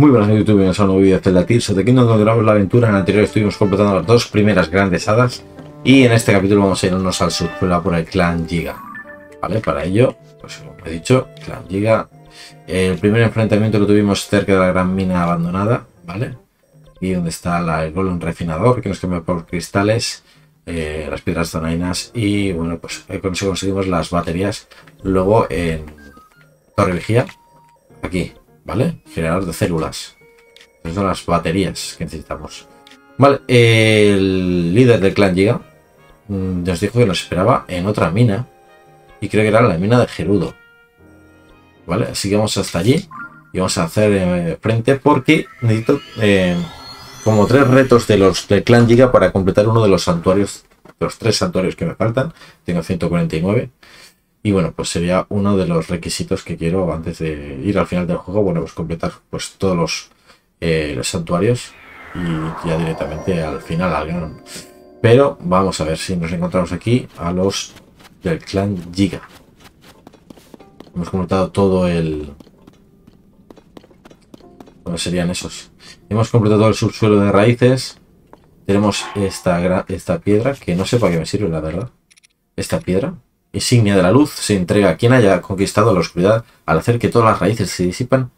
Muy buenas YouTube, bienvenidos a un nuevo vídeo de Zelda Tears of the Kingdom donde grabamos la aventura. En el anterior estuvimos completando las dos primeras grandes hadas y en este capítulo vamos a irnos al subsuelo por el clan Giga. ¿Vale? Para ello, pues como he dicho, clan Giga. El primer enfrentamiento lo tuvimos cerca de la gran mina abandonada, ¿vale? Y donde está el golem refinador que nos cambia por cristales, eh, las piedras zonainas y bueno, pues eh, conseguimos las baterías. Luego en Torre Vigía, aquí, ¿vale? De células. Esas son las baterías que necesitamos. Vale, el líder del clan Giga mm, nos dijo que nos esperaba en otra mina. Y creo que era la mina de Gerudo. Vale, así que vamos hasta allí. Y vamos a hacer eh, frente porque necesito eh, como tres retos de los del clan Giga para completar uno de los santuarios. Los tres santuarios que me faltan. Tengo 149. Y bueno, pues sería uno de los requisitos que quiero antes de ir al final del juego. Bueno, pues completar pues todos los, eh, los santuarios y ya directamente al final al grano. Pero vamos a ver si nos encontramos aquí a los del clan Giga. Hemos completado todo el... ¿Dónde serían esos? Hemos completado el subsuelo de raíces. Tenemos esta, esta piedra, que no sé para qué me sirve, la verdad. Esta piedra insignia de la luz se entrega a quien haya conquistado la oscuridad al hacer que todas las raíces se disipan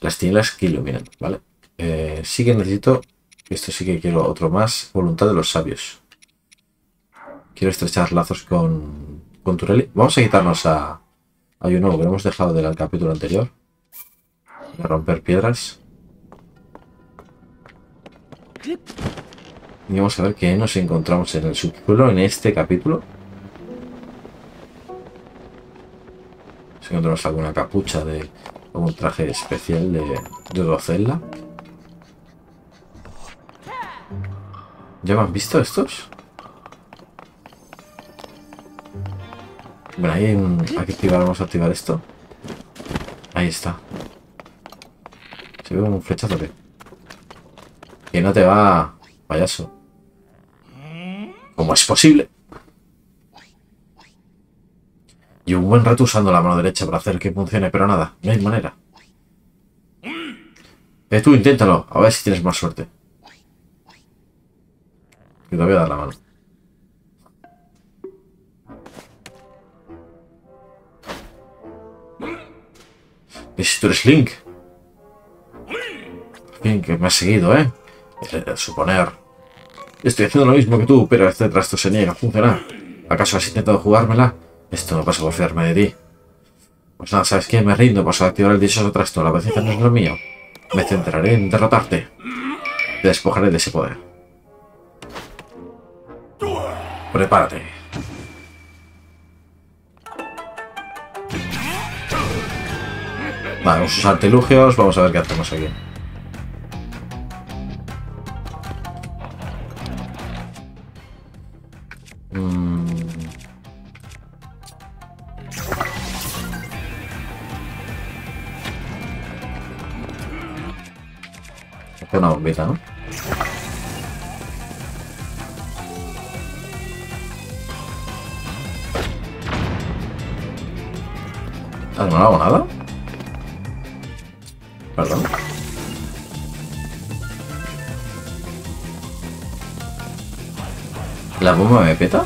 las tinieblas que iluminan, ¿vale? Eh, sí que necesito, esto sí que quiero otro más, voluntad de los sabios. Quiero estrechar lazos con, con Turelli. Vamos a quitarnos a, a nuevo que hemos dejado del capítulo anterior. A romper piedras. Y vamos a ver qué nos encontramos en el subsuelo en este capítulo. Si encontramos alguna capucha de un traje especial de, de. ¿Ya me han visto estos? Bueno, ahí hay, un, hay que activar, vamos a activar esto. Ahí está. Se ve un flechazo que... Que no te va, payaso. ¿Cómo es posible? Y un buen rato usando la mano derecha para hacer que funcione, pero nada, no hay manera. Eh, tú inténtalo, a ver si tienes más suerte. Y te voy a dar la mano. ¿Y si tú eres Link? Bien, que me has seguido, ¿eh? eh suponer. Estoy haciendo lo mismo que tú, pero este trasto se niega a funcionar. ¿Acaso has intentado jugármela? Esto no pasa por fiarme de ti. Pues nada, ¿sabes qué? Me rindo, paso a activar el dichoso trasto. La paciencia no es lo mío. Me centraré en derrotarte. Te despojaré de ese poder. Prepárate. Vale, sus artilugios. Vamos a ver qué hacemos aquí. Una bombita, ¿no? Ah, ¿No hago nada? Perdón. ¿La bomba me peta?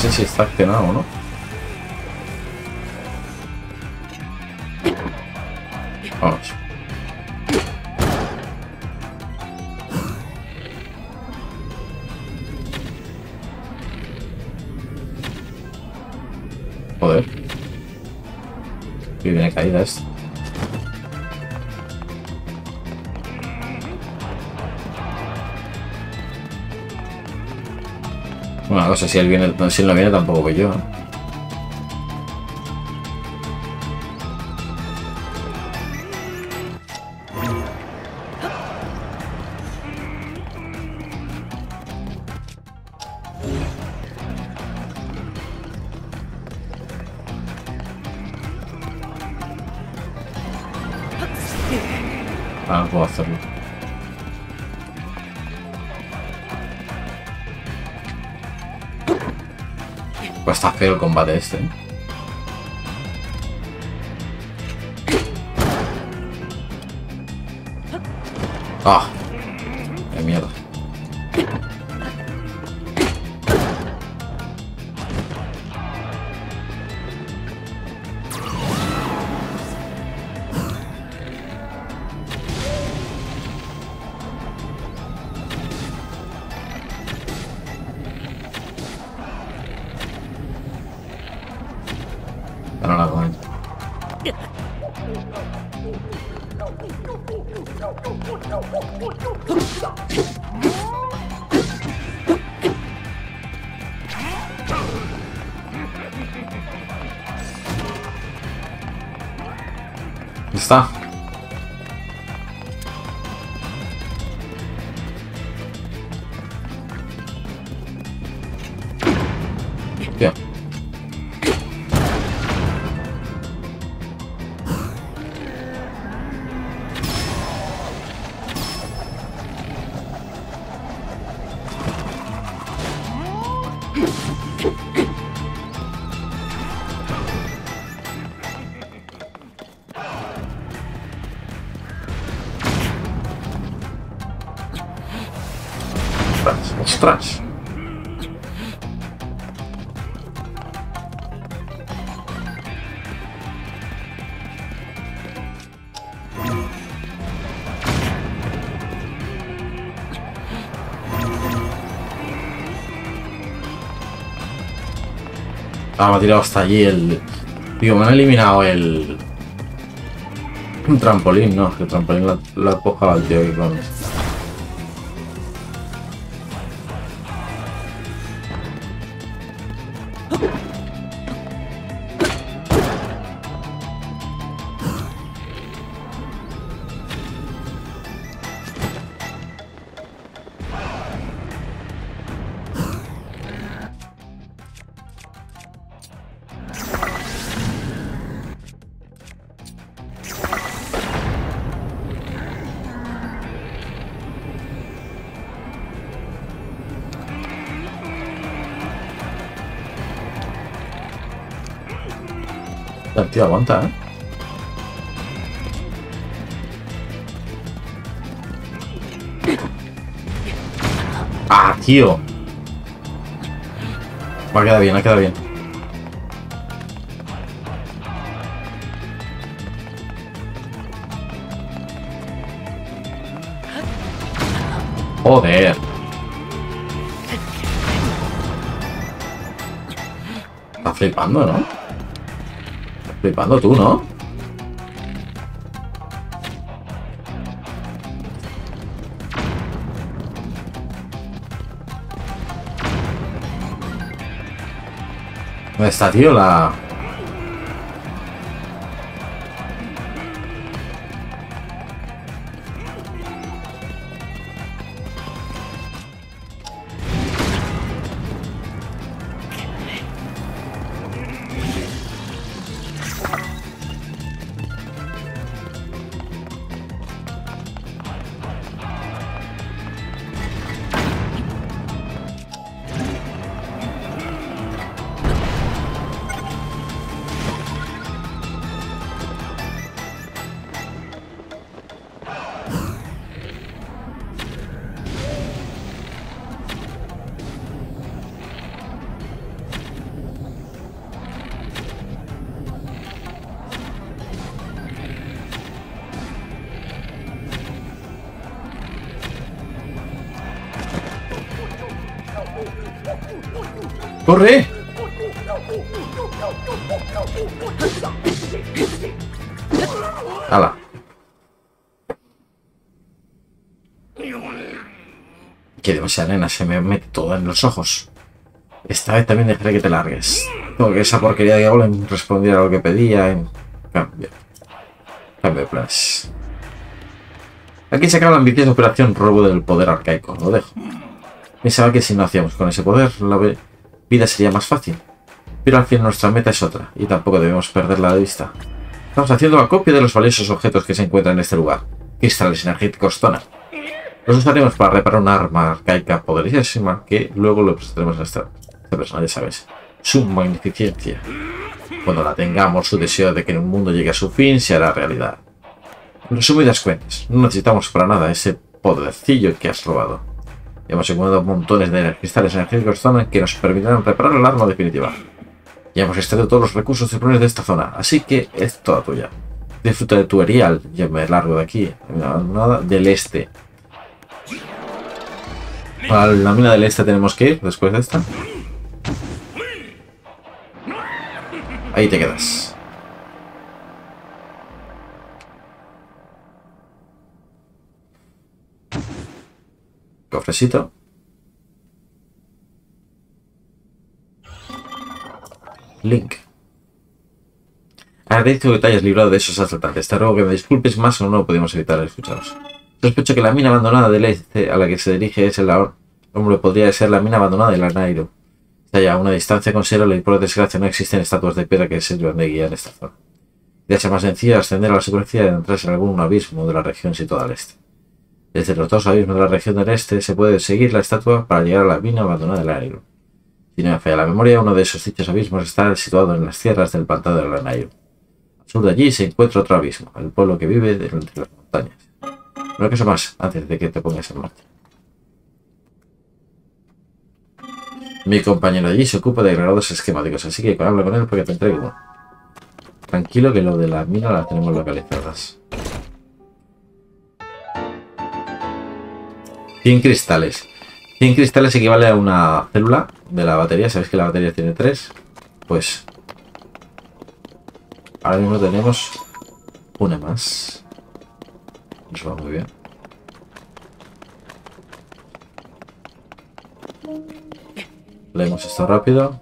Que nunca sé si está accionado o no. Sé si él viene, si él no viene tampoco voy yo. Pues está feo el combate este. Ah, Me ha tirado hasta allí el... Digo, me han eliminado el... Un trampolín, no, que el trampolín lo, lo ha empujado al tío aquí con... tío aguanta, ¿eh? ¡Ah, tío! Va a quedar bien, ha quedado bien. Joder. Está flipando, ¿no? Flipando tú, ¿no? ¿Dónde está, tío? La... ¡Corre! ¡Hala! Que demasiada arena se me mete todo en los ojos. Esta vez también dejaré que te largues. Tengo que esa porquería de Golem respondiera a lo que pedía. Cambio. Cambio de planes. Aquí se acaba la ambiciosa operación robo del poder arcaico. Lo dejo. Pensaba que si no hacíamos con ese poder, la vida sería más fácil. Pero al fin nuestra meta es otra, y tampoco debemos perderla de vista. Estamos haciendo la copia de los valiosos objetos que se encuentran en este lugar. cristales energéticos zona. Los usaremos para reparar un arma arcaica poderosísima que luego lo presentaremos a esta, esta persona, ya sabes. Su magnificencia. Cuando la tengamos, su deseo de que el mundo llegue a su fin se hará realidad. En resumidas cuentas, no necesitamos para nada ese podercillo que has robado. Hemos encontrado montones de cristales energéticos zona que nos permitirán reparar el arma definitiva. Ya hemos extraído todos los recursos disponibles de esta zona, así que es toda tuya. Disfruta de tu erial, ya me largo de aquí, nada del este. A la mina del este tenemos que ir después de esta. Ahí te quedas. Cofrecito. Link. Agradezco que te hayas librado de esos asaltantes. Te ruego que me disculpes más o no podemos evitar escucharos. Sospecho que la mina abandonada del este a la que se dirige es el hombre podría ser la mina abandonada del Anairo. Está ya a una distancia considerable y por desgracia no existen estatuas de piedra que sirvan de guía en esta zona. De sea más sencillo ascender a la superficie y entrarse en algún abismo de la región situada al este. Desde los dos abismos de la región del este se puede seguir la estatua para llegar a la mina abandonada del Anairo. Si no me falla la memoria, uno de esos dichos abismos está situado en las tierras del pantano del Anairo. Al sur de allí se encuentra otro abismo, el pueblo que vive entre las montañas. Una cosa más, antes de que te pongas en marcha. Mi compañero allí se ocupa de grados esquemáticos, así que habla con él porque te entrego uno. Tranquilo que lo de la mina la tenemos localizadas. 100 cristales. 100 cristales equivale a una célula de la batería. Sabéis que la batería tiene 3. Pues ahora mismo tenemos una más. Nos va muy bien. Leemos esto rápido.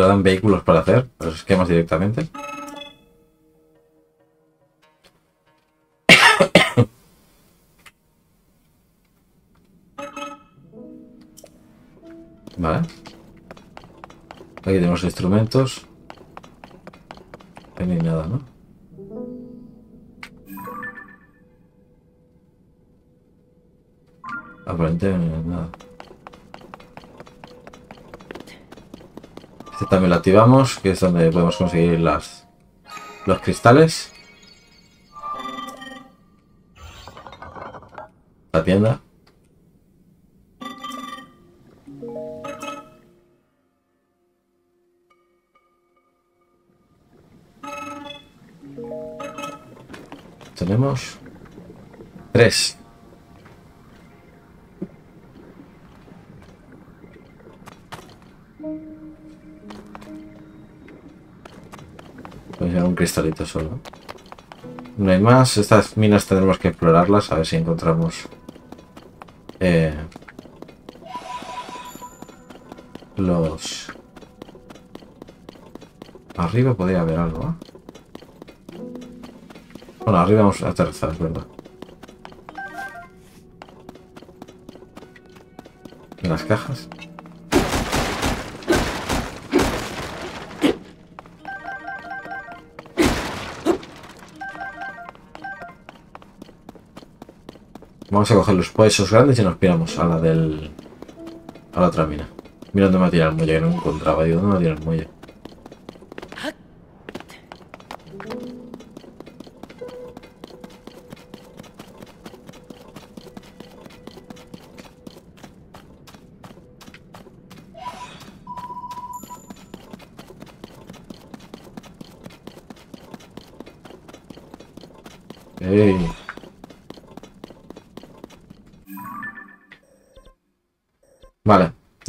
Le dan vehículos para hacer los esquemas directamente. Vale. Aquí tenemos instrumentos. También lo activamos, que es donde podemos conseguir las, los cristales. La tienda. Tenemos tres. Cristalito solo. No hay más. Estas minas tendremos que explorarlas. A ver si encontramos... Eh, los... Arriba podría haber algo, ¿eh? Bueno, arriba vamos a aterrizar, es verdad. Las cajas. Vamos a coger los pesos grandes y nos piramos a la del... A la otra mina. Mira dónde me ha tirado el muelle, que no encontraba. Digo, ¿dónde me ha tirado el muelle?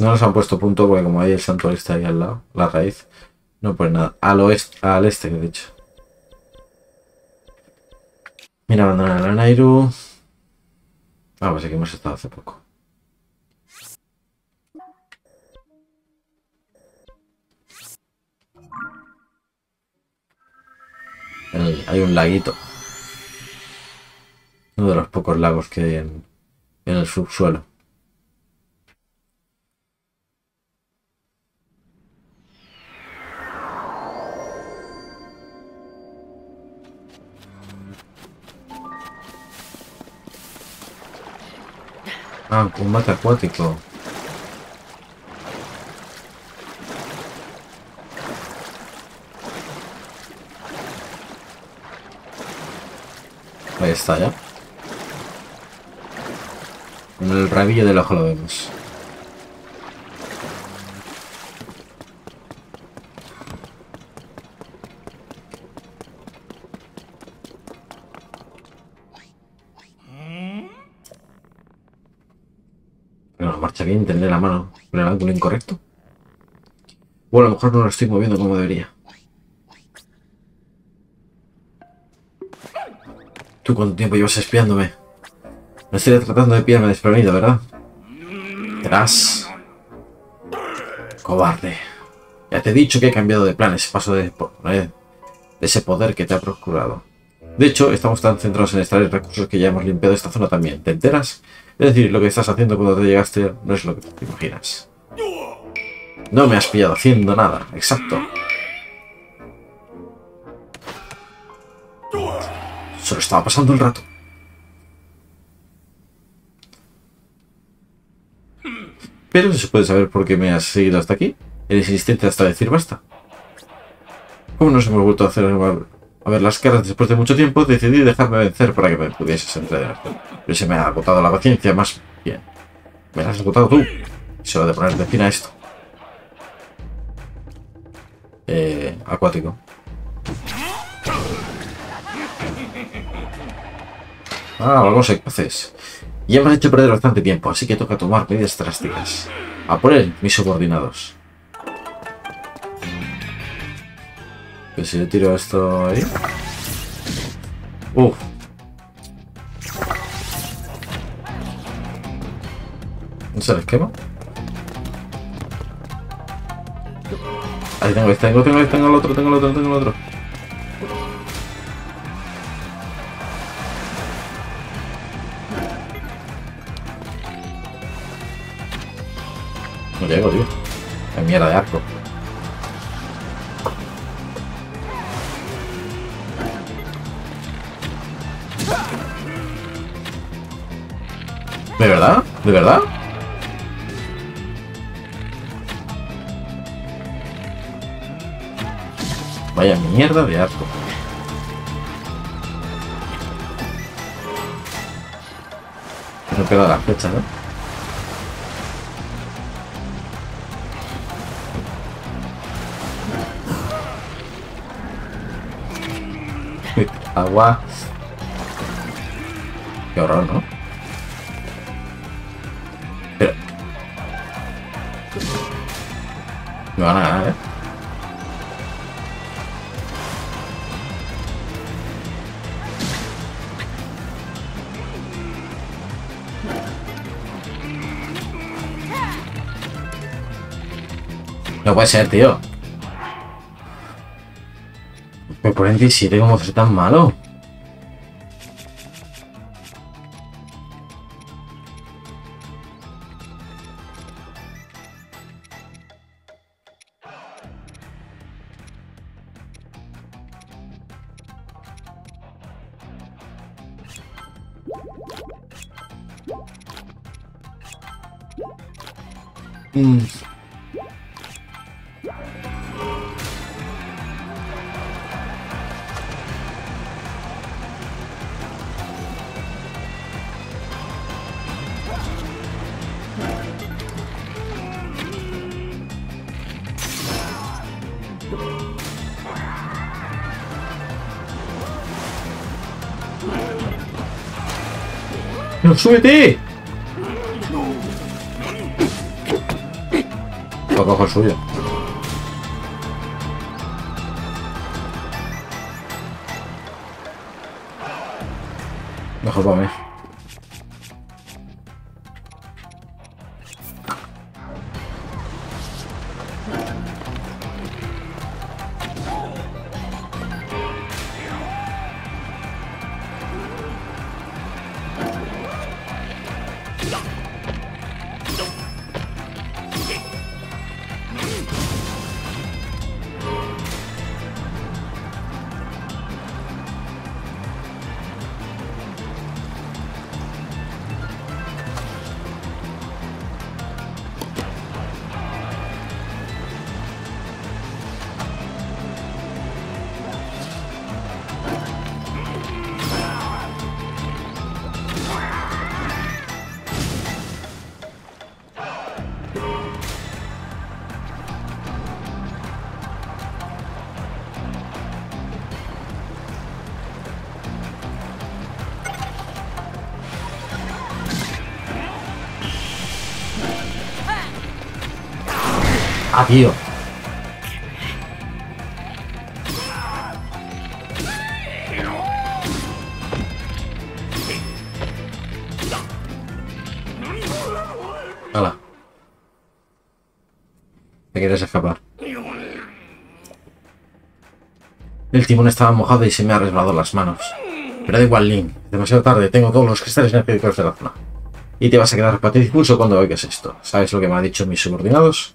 No nos han puesto punto porque como hay el santuario está ahí al lado, la raíz, no pone nada. Al oeste, al este que he dicho. Mira, abandonar el Anairu. Ah, pues aquí hemos estado hace poco. hay un laguito. Uno de los pocos lagos que hay en el subsuelo. Ah, combate acuático. Ahí está ya. Con el rabillo del ojo lo vemos. Marcha bien, tener la mano con el ángulo incorrecto. O a lo mejor no lo estoy moviendo como debería. ¿Tú cuánto tiempo llevas espiándome? Me estoy tratando de pillarme desprevenido, ¿verdad? Verás. Cobarde. Ya te he dicho que he cambiado de planes. Paso de, de ese poder que te ha procurado. De hecho, estamos tan centrados en extraer recursos que ya hemos limpiado esta zona también. ¿Te enteras? Es decir, lo que estás haciendo cuando te llegaste no es lo que te imaginas. No me has pillado haciendo nada. Exacto. Solo estaba pasando el rato. Pero se puede saber por qué me has seguido hasta aquí. Eres insistente hasta decir basta. Como nos hemos vuelto a hacer a ver las caras después de mucho tiempo, decidí dejarme vencer para que me pudieses entretener. Pero se me ha agotado la paciencia más bien. Me la has agotado tú. Se va de ponerte fin a esto. Eh, acuático. Ah, vamos a haces. Ya me has hecho perder bastante tiempo, así que toca tomar medidas drásticas. A por él, mis subordinados. Que si yo tiro esto ahí. Uf. ¿No es el esquema? Ahí tengo, tengo, tengo, tengo el otro, tengo el otro, tengo el otro. No llego, tío. Qué mierda de arco. ¿De verdad? ¿De verdad? Vaya mierda de arco. No pega la flecha, ¿no? Agua. Qué horror, ¿no? ¿Eh? No puede ser, tío. Me ponen 17 como ser tan malo. ¡No, súbete! Lo cojo el suyo. Mejor para mí. Tío. Hala. Te quieres escapar. El timón estaba mojado y se me ha resbalado las manos. Pero da igual, Link. Demasiado tarde. Tengo todos los cristales energéticos de la zona. Y te vas a quedar patidifuso cuando oigas esto. ¿Sabes lo que me han dicho mis subordinados?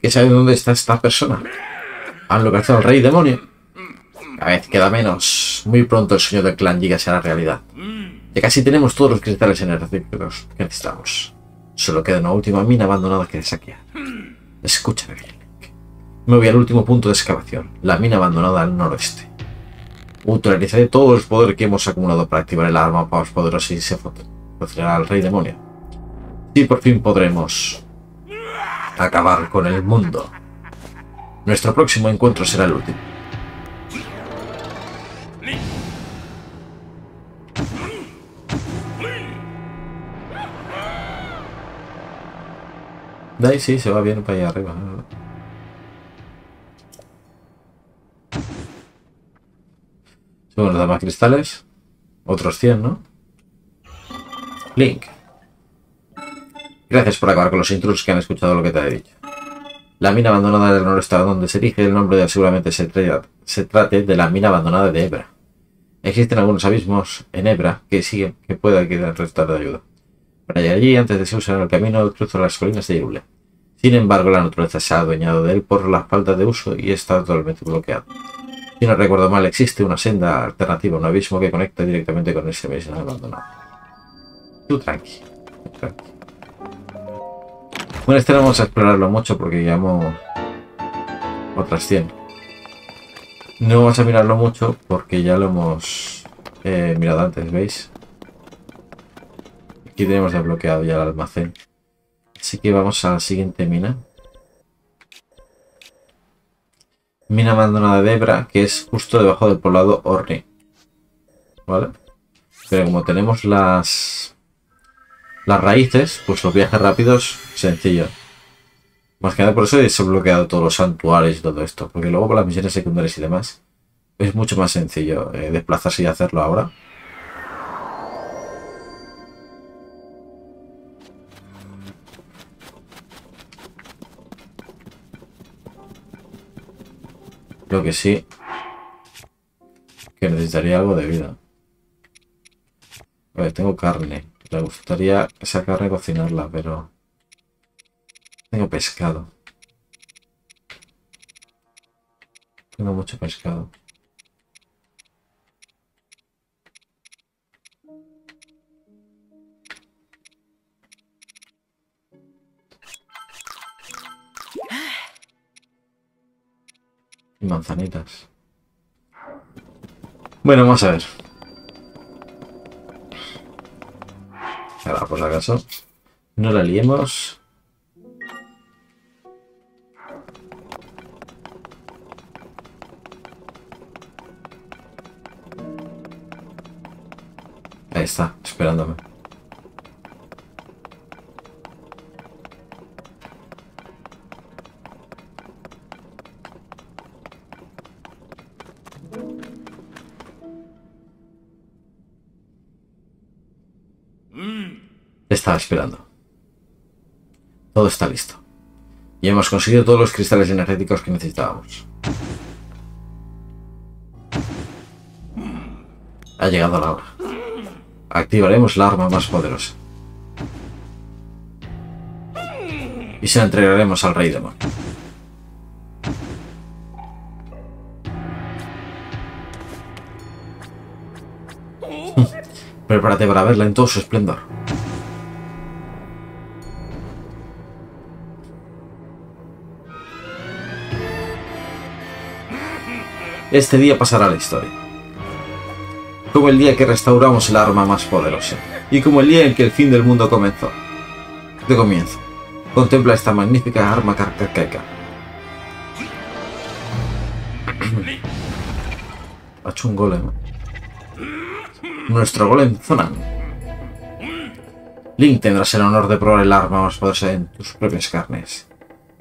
¿Que sabe dónde está esta persona? Han localizado al rey demonio. A vez queda menos. Muy pronto el sueño del clan Giga será realidad. Ya casi tenemos todos los cristales energéticos que necesitamos. Solo queda una última mina abandonada que saquear. Escúchame bien. Me voy al último punto de excavación, la mina abandonada al noroeste. Utilizaré todo el poder que hemos acumulado para activar el arma más poderosa y se funcionará al rey demonio. Y por fin podremos acabar con el mundo. Nuestro próximo encuentro será el último. Ahí sí, se va bien para allá arriba. Según los demás cristales. Otros 100, ¿no? Link. Gracias por acabar con los intrusos que han escuchado lo que te he dicho. La mina abandonada del noreste donde se erige el nombre de seguramente se, tra- trate de la mina abandonada de Ebra. Existen algunos abismos en Ebra que siguen que pueda que restar de ayuda. Para llegar allí, antes de se usar el camino, cruzo las colinas de Irule. Sin embargo, la naturaleza se ha adueñado de él por la falta de uso y está totalmente bloqueado. Si no recuerdo mal, existe una senda alternativa, un abismo que conecta directamente con ese abismo abandonado. Tú tranqui, tú tranqui. Bueno, este no vamos a explorarlo mucho porque llevamos otras 100. No vamos a mirarlo mucho porque ya lo hemos eh, mirado antes, ¿veis? Aquí tenemos desbloqueado ya el almacén. Así que vamos a la siguiente mina. Mina abandonada de Ebra, que es justo debajo del poblado Orni. ¿Vale? Pero como tenemos las las raíces, pues los viajes rápidos, sencillo. Más que nada por eso he desbloqueado todos los santuarios y todo esto. Porque luego con las misiones secundarias y demás, es mucho más sencillo eh, desplazarse y hacerlo ahora. Lo que sí, que necesitaría algo de vida. Ver, tengo carne. Me gustaría esa carne cocinarla, pero... Tengo pescado. Tengo mucho pescado. Y manzanitas. Bueno, vamos a ver. Ahora, por si acaso. No la liemos. Ahí está, esperándome. Estaba esperando. Todo está listo. Y hemos conseguido todos los cristales energéticos que necesitábamos. Ha llegado la hora. Activaremos la arma más poderosa. Y se la entregaremos al Rey Demonio. Prepárate para verla en todo su esplendor. Este día pasará la historia. Como el día que restauramos el arma más poderosa. Y como el día en que el fin del mundo comenzó. De comienzo. Contempla esta magnífica arma carcaqueca. ha hecho un golem. Nuestro golem Zonan. Link tendrás el honor de probar el arma más poderosa en tus propias carnes.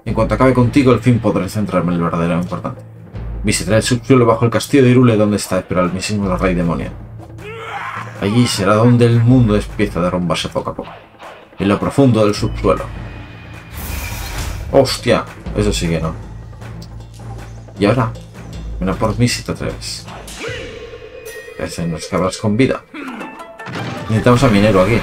En cuanto acabe contigo, el fin podré centrarme en el verdadero importante. Visitaré el subsuelo bajo el castillo de Irule donde está pero el mismo rey demonio. Allí será donde el mundo empieza a derrumbarse poco a poco. En lo profundo del subsuelo. ¡Hostia! Eso sí que no. Y ahora, ven por mí si te atreves. Que nos cabras con vida. Necesitamos a minero aquí.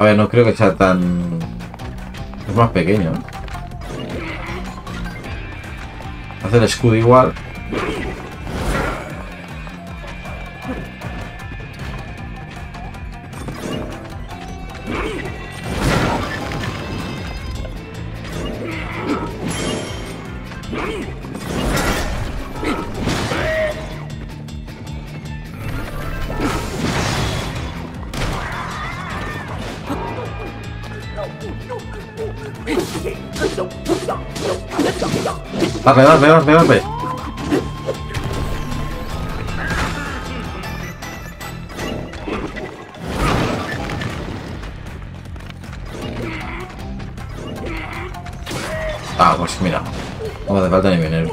A ver, no creo que sea tan... Es más pequeño. Hace el escudo igual. Ah, pues mira. No hace falta ni venir.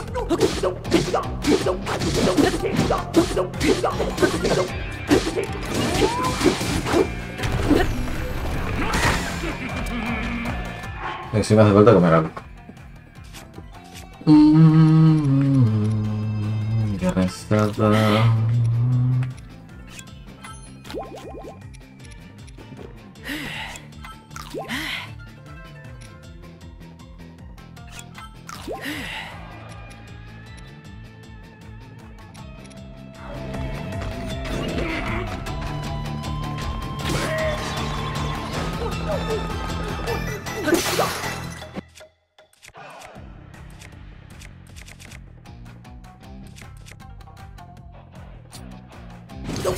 Si me hace falta comer algo. No,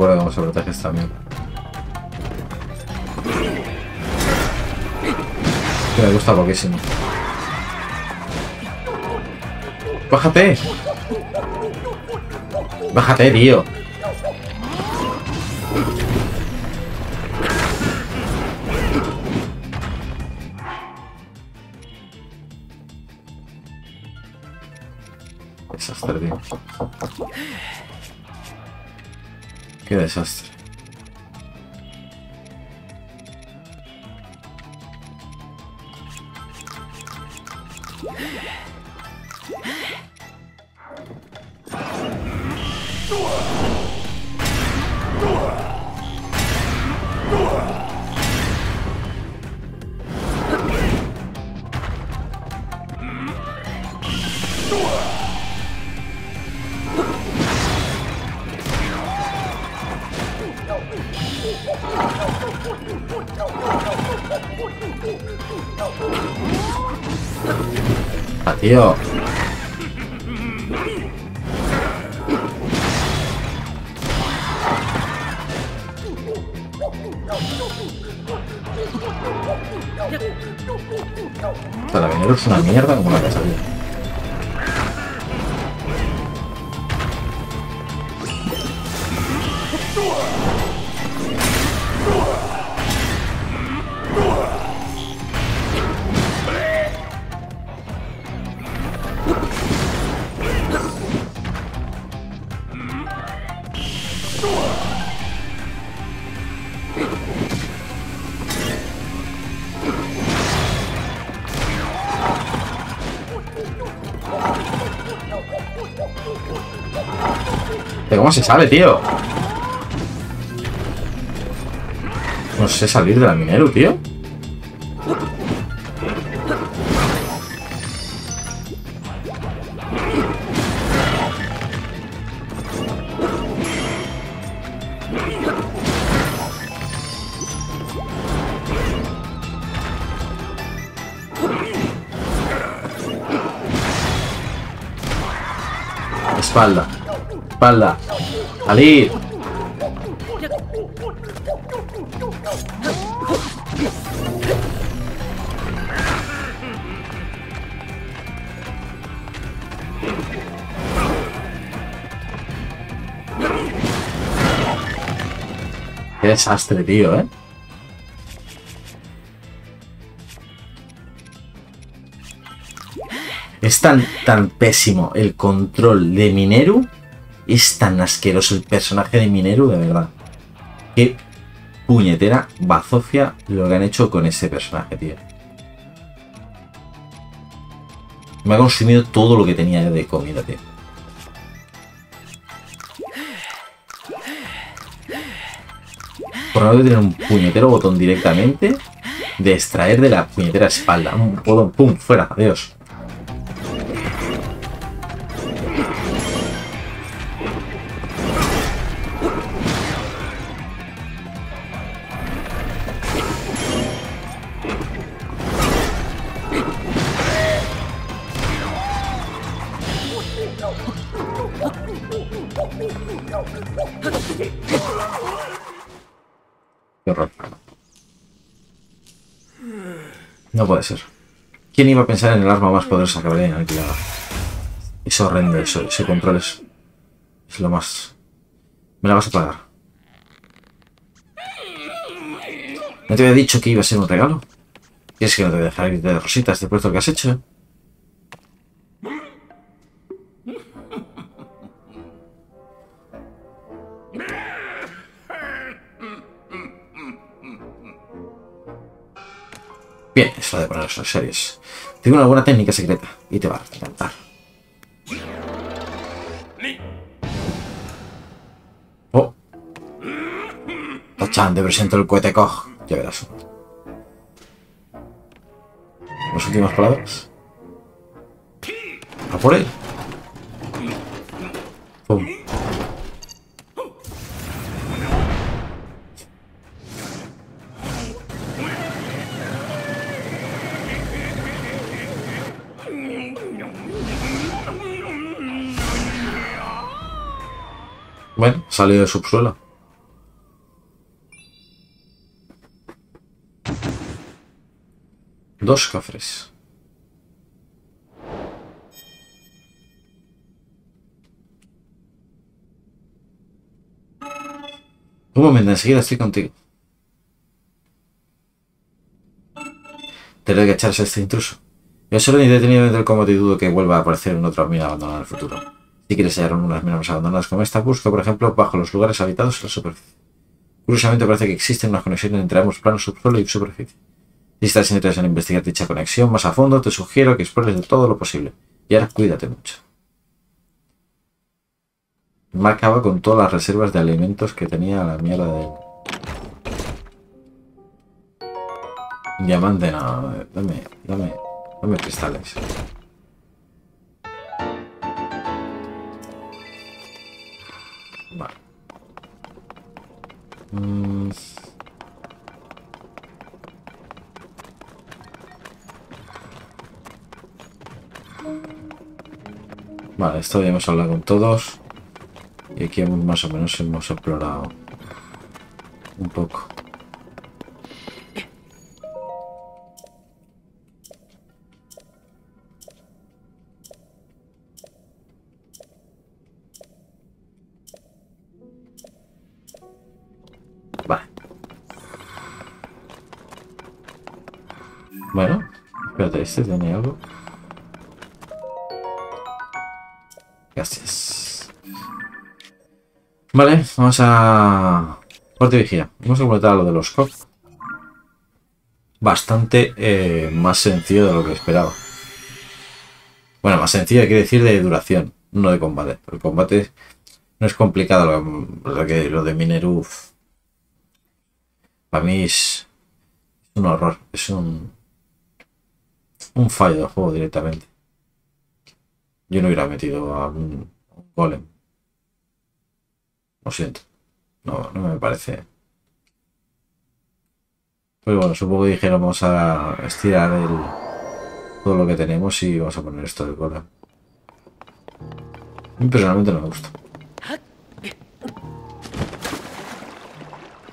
acuerdo cómo se protege esta mierda. Que me gusta poquísimo. ¡Bájate! ¡Bájate, tío! Tío. Carabinero es una mierda como la cómo se sale, tío? No sé salir de la minero, tío. Espalda. Espalda. Salir. Qué desastre, tío, ¿eh? Es tan, tan pésimo el control de Mineru. Es tan asqueroso el personaje de Mineru, de verdad. Qué puñetera bazofia lo que han hecho con ese personaje, tío. Me ha consumido todo lo que tenía de comida, tío. Por no tener un puñetero botón directamente de extraer de la puñetera espalda. Un botón, pum, fuera, adiós. ¿Quién iba a pensar en el arma más poderosa que habría alquilada? Es horrendo eso, ese control es, es lo más... Me la vas a pagar. ¿No te había dicho que iba a ser un regalo? ¿Quieres que no te voy a dejar ir de rositas después de lo que has hecho? Bien, es hora de ponernos en series. Tengo una buena técnica secreta y te va a encantar. Oh. Tachan, te presento el cohete Koch. Ya verás. Las últimas palabras. A por él. Salió de subsuelo. Dos cofres. Un momento, enseguida estoy contigo. Tendré que echarse a este intruso. Yo solo ni detenido dentro del combate y dudo que vuelva a aparecer en otra mina abandonada en el futuro. Si quieres hallar unas minas abandonadas como esta, busca, por ejemplo, bajo los lugares habitados en la superficie. Curiosamente parece que existen unas conexiones entre ambos planos subsuelo y superficie. Si estás interesado en investigar dicha conexión más a fondo, te sugiero que explores de todo lo posible. Y ahora cuídate mucho. Me acaba con todas las reservas de alimentos que tenía la mierda de... Diamante, no, dame, dame, dame cristales. Mm. Vale, esto ya hemos hablado con todos. Y aquí hemos más o menos hemos explorado un poco. Este tiene algo. Gracias. Vale, vamos a... Fuerte vigía. Vamos a completar lo de los COP. Bastante eh, más sencillo de lo que esperaba. Bueno, más sencillo quiere decir de duración, no de combate. El combate no es complicado, lo, que, lo de Mineru... Para mí es un horror, es un, un fallo del juego directamente. Yo no hubiera metido a un, golem. Lo siento. No, no me parece. Pero bueno, supongo que dijeron vamos a estirar el, todo lo que tenemos y vamos a poner esto del golem. A mí personalmente no me gusta.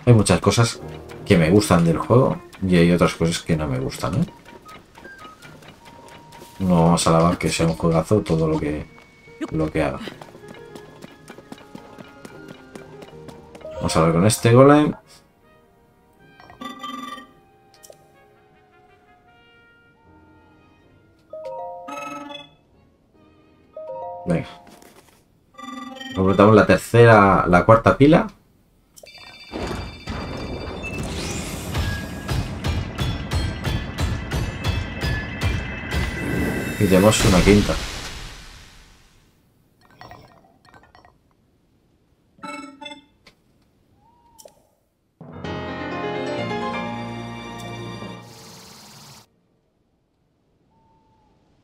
Hay muchas cosas que me gustan del juego y hay otras cosas que no me gustan, ¿eh? No vamos a alabar que sea un juegazo todo lo que lo que haga. Vamos a ver con este golem. Venga. Completamos la tercera, la cuarta pila. Y tenemos una quinta.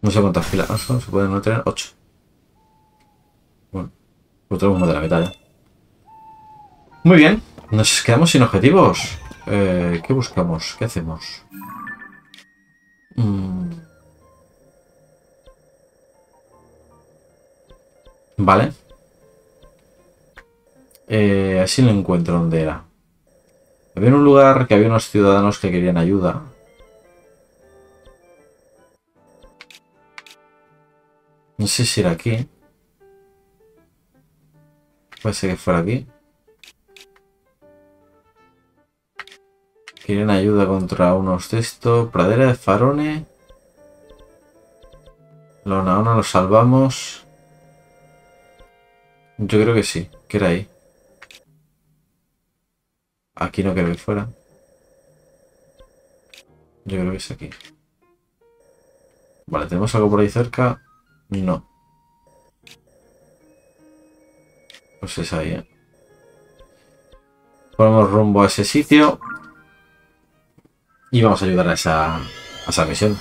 No sé cuántas filas son, se pueden no tener 8. Bueno, pues tenemos más de la mitad ya. Muy bien, nos quedamos sin objetivos. Eh, ¿Qué buscamos? ¿Qué hacemos? Vale. Eh, así lo encuentro donde era. Había un lugar que había unos ciudadanos que querían ayuda. No sé si era aquí. Ser que fuera aquí. Quieren ayuda contra unos de estos. Pradera de Farone. Lona, lo salvamos. Yo creo que sí, que era ahí. Aquí no creo que fuera. Yo creo que es aquí. Vale, ¿tenemos algo por ahí cerca? No. Pues es ahí, ¿eh? Ponemos rumbo a ese sitio. Y vamos a ayudar a esa, a esa misión.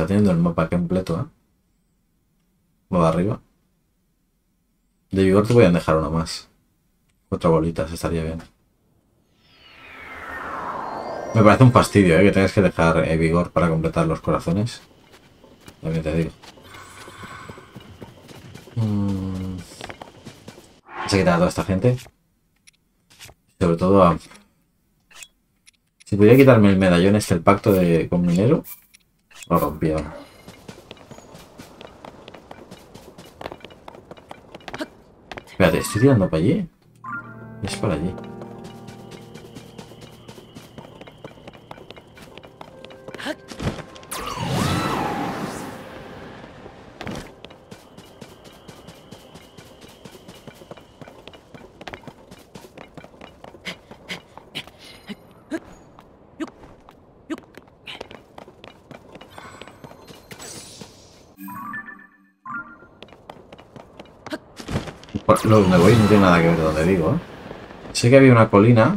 Está teniendo el mapa completo, ¿eh? Arriba. De vigor te voy a dejar una más. Cuatro bolitas, estaría bien. Me parece un fastidio, ¿eh? Que tengas que dejar eh, vigor para completar los corazones. También te digo. Mm. Se quita a toda esta gente. Sobre todo a... Si pudiera quitarme el medallón este, el pacto de con minero, lo rompieron. Espérate, ¿estoy tirando para allí? Es para allí. Lo donde voy no tiene nada que ver donde digo. ¿eh? Sé que había una colina.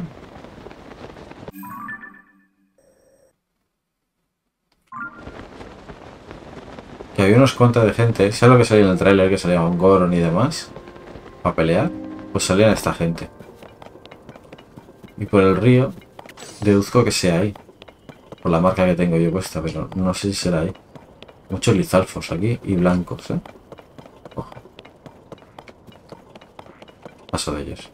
Que había unos cuantos de gente. ¿Sabes lo que salía en el tráiler? Que salía un Goron y demás. Para pelear. Pues salían esta gente. Y por el río deduzco que sea ahí. Por la marca que tengo yo puesta, pero no sé si será ahí. Muchos lizalfos aquí y blancos, ¿eh? De ellos.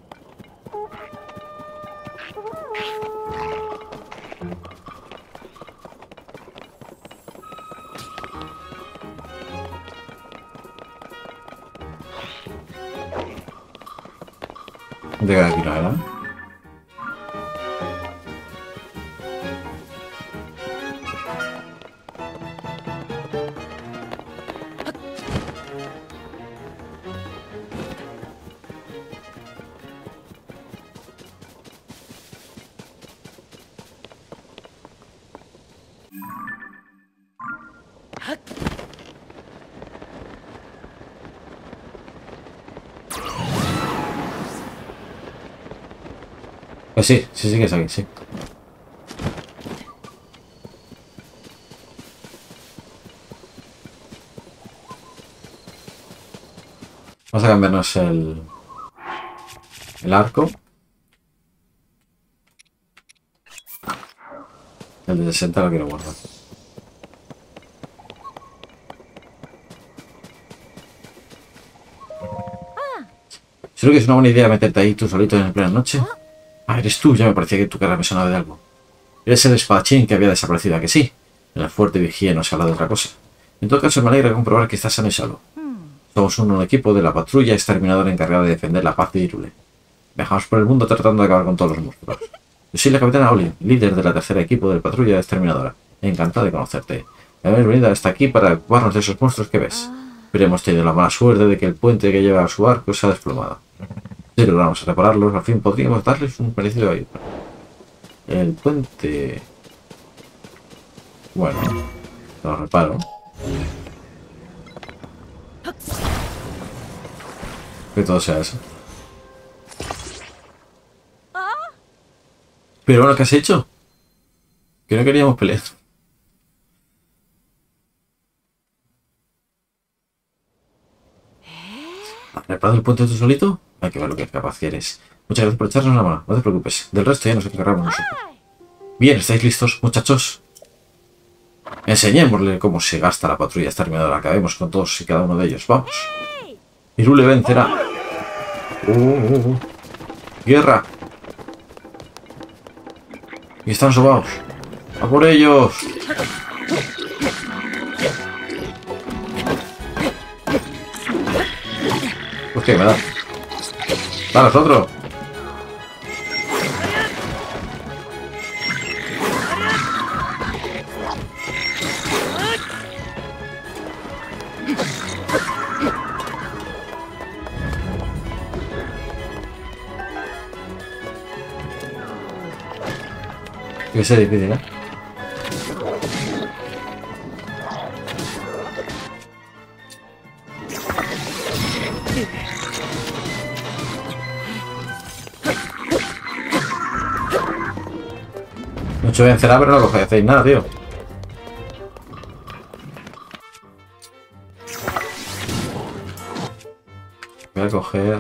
No Pues sí, sí, sí que es aquí, sí. Vamos a cambiarnos el, el arco. El de 60 lo quiero guardar. Seguro que es una buena idea meterte ahí tú solito en plena noche. Ah, eres tú, ya me parecía que tu cara me sonaba de algo. Eres el espadachín que había desaparecido, ¿a que sí? En la fuerte vigía no se habla de otra cosa. En todo caso, me alegra comprobar que estás sano y salvo. Somos un equipo de la patrulla exterminadora encargada de defender la paz de Irule. Viajamos por el mundo tratando de acabar con todos los monstruos. Yo soy la capitana Olin, líder de la tercera equipo de la patrulla exterminadora. Encantada de conocerte. Hemos venido hasta aquí para ocuparnos de esos monstruos que ves. Pero hemos tenido la mala suerte de que el puente que lleva a su arco se ha desplomado. Si logramos repararlos, al fin podríamos darles un parecido ahí. El puente... Bueno, lo reparo. Que todo sea eso. Pero bueno, ¿qué has hecho? Que no queríamos pelear. Reparado el puente tú solito? Hay que ver lo que capaz que eres. Muchas gracias por echarnos una mano. No te preocupes. Del resto ya nos encargamos nosotros. Bien, ¿estáis listos, muchachos? Enseñémosle cómo se gasta la patrulla exterminadora. Acabemos con todos y cada uno de ellos. ¡Vamos! Irule vencerá. Uh, uh, uh. ¡Guerra! Y están sobaos. ¡A por ellos! Que me da. ¡A nosotros! Que difícil, ¿eh? Mucho vencerá, pero no cogéis nada, tío. Voy a coger...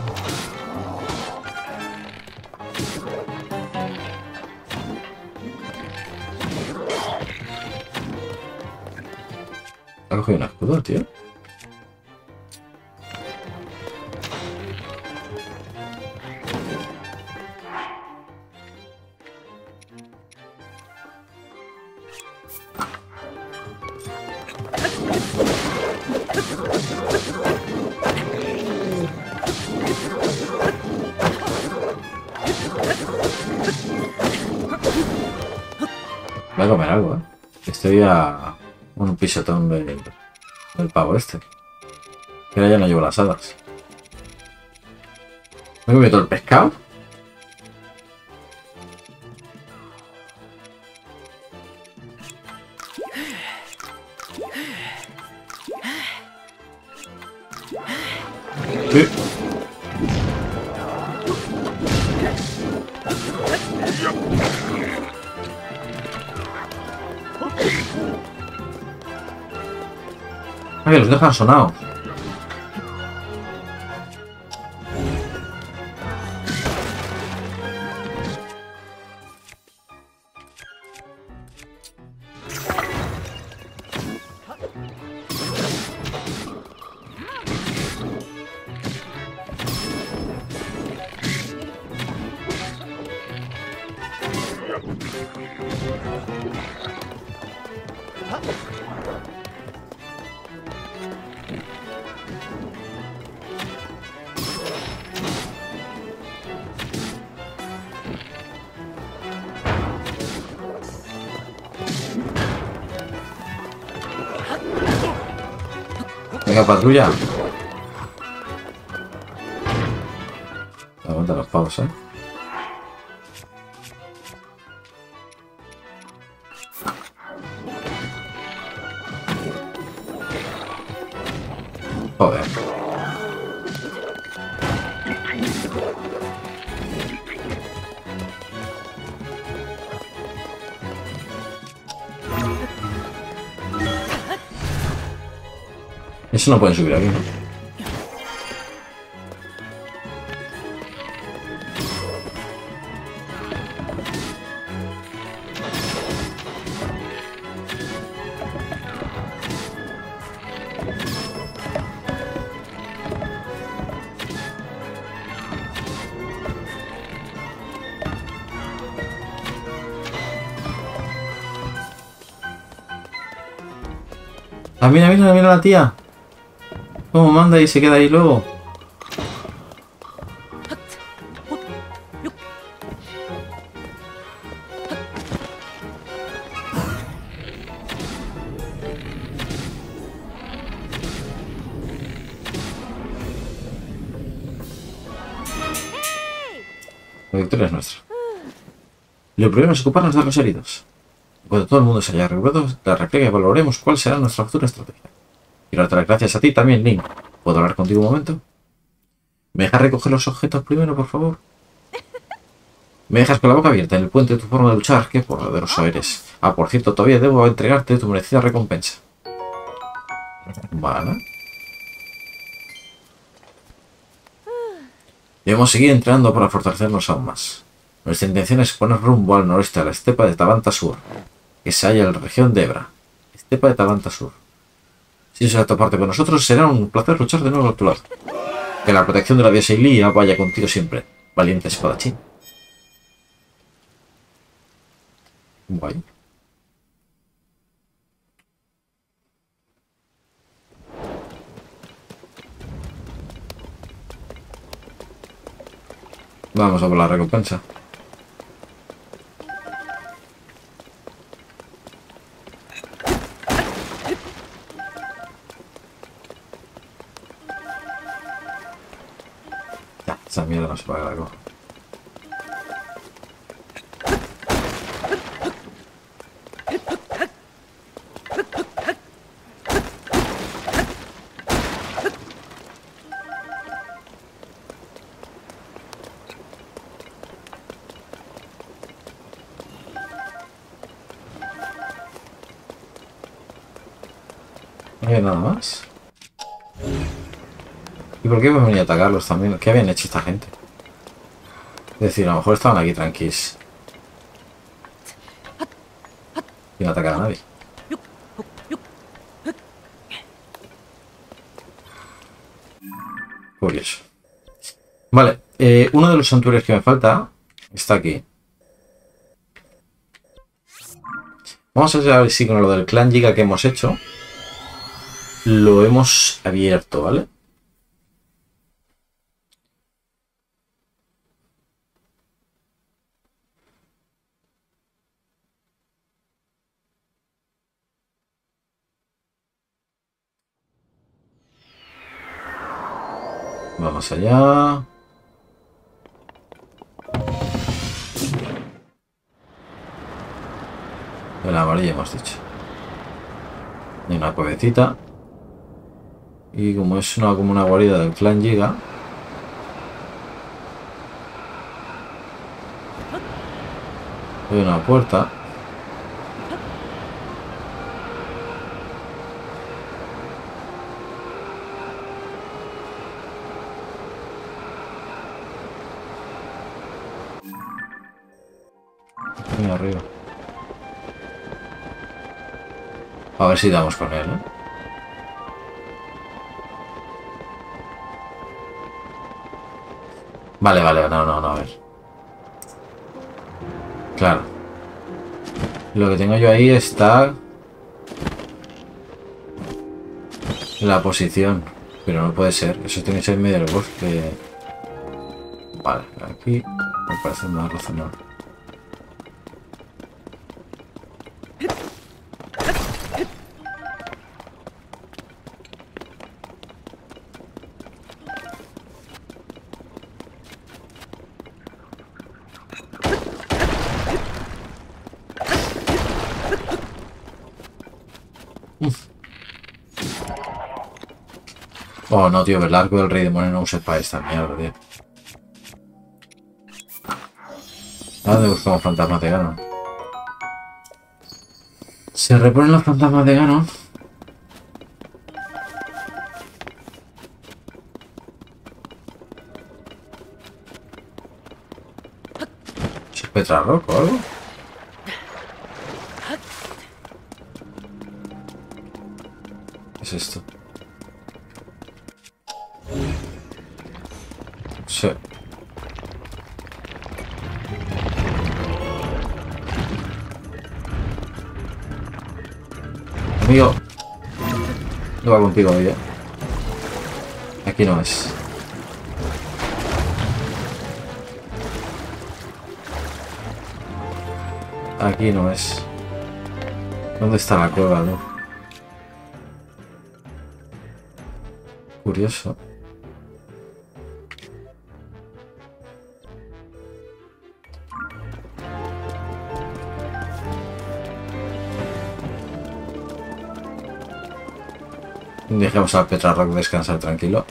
Ha cogido un escudo, tío. Algo, ¿eh? Estoy a un pisotón del, del pavo este. Ahora ya no llevo las hadas. ¿Me he comido todo el pescado? Dejan sonados. Patrulla. Aguanta los pavos, eh. Joder. Eso no pueden subir aquí. Ah, mira, mira, mira la tía. Cómo manda y se queda ahí luego. La victoria es nuestra. Lo primero es ocuparnos de los heridos. Cuando todo el mundo se haya recuperado, la repliegue y cuál será nuestra futura estrategia. Quiero darte las gracias a ti también, Link. ¿Puedo hablar contigo un momento? ¿Me dejas recoger los objetos primero, por favor? Me dejas con la boca abierta en el puente de tu forma de luchar. Qué poderoso eres. Ah, por cierto, todavía debo entregarte tu merecida recompensa. Vale. Debemos seguir entrenando para fortalecernos aún más. Nuestra intención es poner rumbo al noreste a la estepa de Tabanta Sur, que se halla en la región de Ebra. Estepa de Tabanta Sur. Si eso es parte con nosotros, será un placer luchar de nuevo a tu. Que la protección de la diosa Ilia vaya contigo siempre, valiente espadachín. Guay. Vamos a por la recompensa. Esa mierda no se. No hay nada más. ¿Y por qué me venía a atacarlos también? ¿Qué habían hecho esta gente? Es decir, a lo mejor estaban aquí tranquilos. Y no atacar a nadie. Curioso. Vale, eh, uno de los santuarios que me falta está aquí. Vamos a ver si con lo del clan Giga que hemos hecho lo hemos abierto, ¿vale? Vamos allá. El amarillo hemos dicho. Y una cuevecita. Y como es una como una guarida del clan Giga. Hay una puerta. Ver si damos con él, ¿eh? Vale, vale, no, no, no, a ver. Claro. Lo que tengo yo ahí está... La posición. Pero no puede ser. Eso tiene que ser en medio del bosque. Vale, aquí me parece más razonable. No, tío, el arco del rey demonio no uses para esta mierda, tío. ¿A dónde buscamos fantasmas de Ganon? Se reponen los fantasmas de Ganon. ¿Es Petra Rock o algo? ¿Qué es esto? Sí. Amigo. No va contigo, ella. Aquí no es. Aquí no es. ¿Dónde está la cueva, no? Curioso. Dejemos a Petra Rock descansar tranquilo.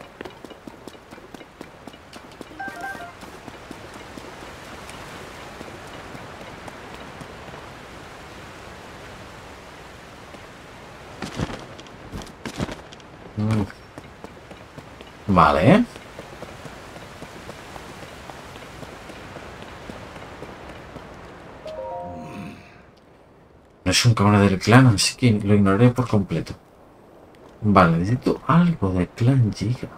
Mm. Vale. No es un cabrón del clan, así que lo ignoraré por completo. Vale, necesito algo de clan Giga.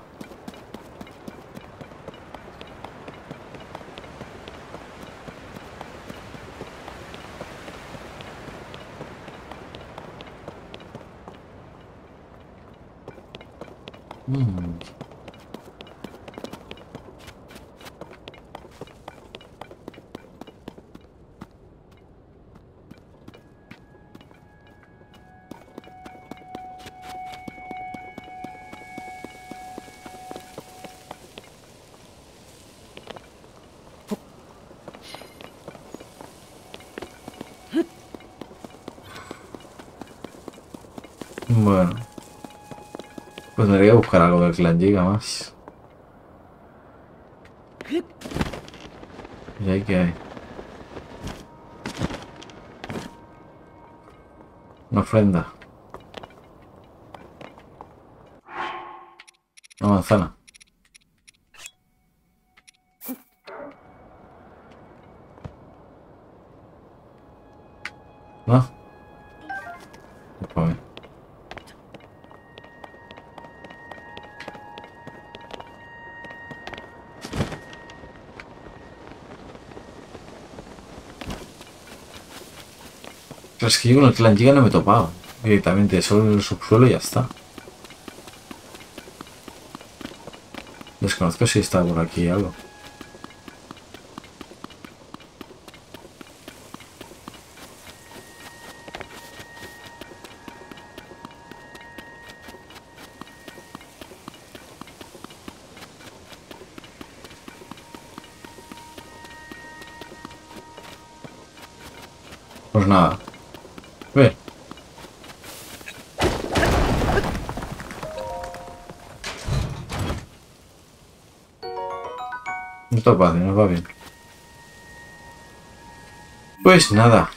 Mm. Bueno. Pues voy a buscar algo del clan Giga más. ¿Y ahí qué hay? Una ofrenda. Una manzana. ¿No? Pues, Es que yo con el clan Giga no me he topado. Directamente, solo el subsuelo y ya está. Desconozco si está por aquí algo. Bien, nos va bien. Pues nada.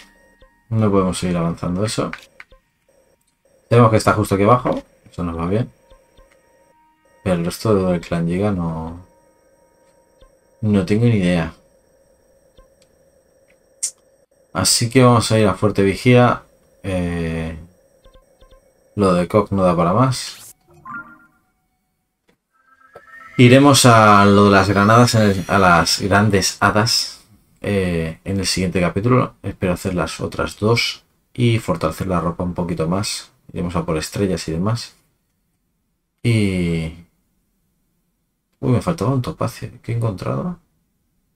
No podemos seguir avanzando eso. Tenemos que estar justo aquí abajo. Eso nos va bien. Pero el resto del clan llega no... No tengo ni idea. Así que vamos a ir a Fuerte Vigía. Eh, lo de Cock no da para más. Iremos a lo de las granadas, a las grandes hadas. eh, en el siguiente capítulo. Espero hacer las otras dos y fortalecer la ropa un poquito más. Iremos a por estrellas y demás. Y... Uy, me faltaba un topacio. ¿Qué he encontrado?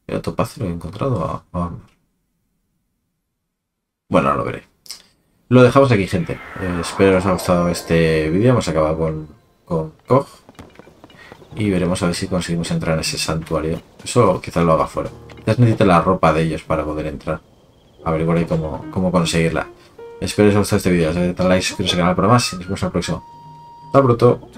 ¿Era topacio lo he encontrado? Bueno, lo veré. Lo dejamos aquí, gente. Eh, espero os haya gustado este vídeo. Hemos acabado con, con Koch. Y veremos a ver si conseguimos entrar en ese santuario. Eso quizás lo haga fuera. Quizás necesite la ropa de ellos para poder entrar. A ver ahí cómo, cómo conseguirla. Espero que os haya gustado este vídeo. Dale like, suscribiros al canal para más y nos vemos en el próximo. Hasta pronto.